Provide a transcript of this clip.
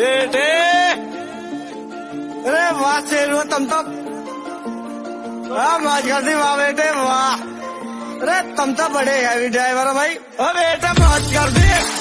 बेटे। अरे वाह, शेरू तुम तो वाह, मौज कर दी, वाह बेटे, वाह। अरे तुम तो बड़े हैवी ड्राइवर हो कर दी।